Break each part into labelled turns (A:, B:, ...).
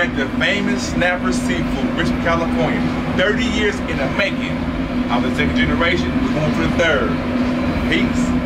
A: at the famous Snapper Seafood, Richmond, California. 30 years in the making. I'm the second generation, we're going for the third. Peace.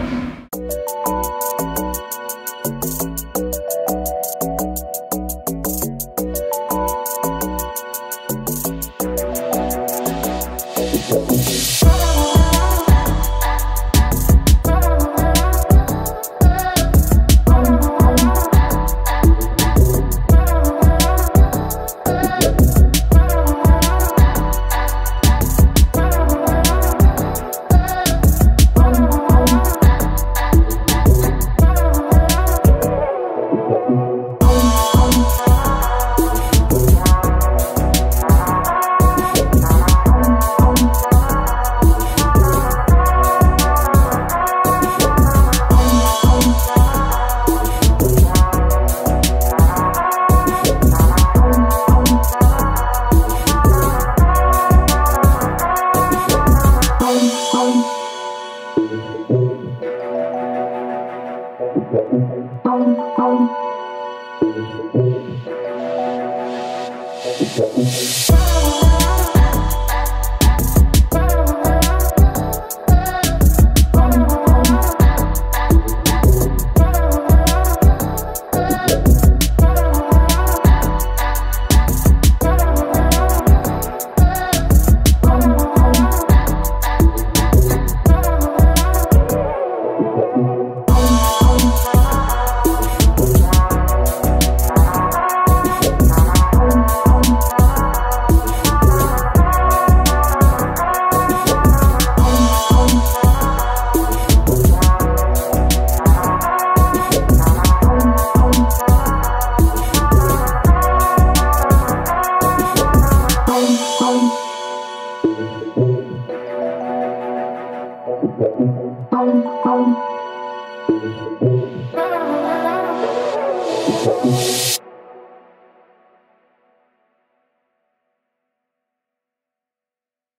A: Wow.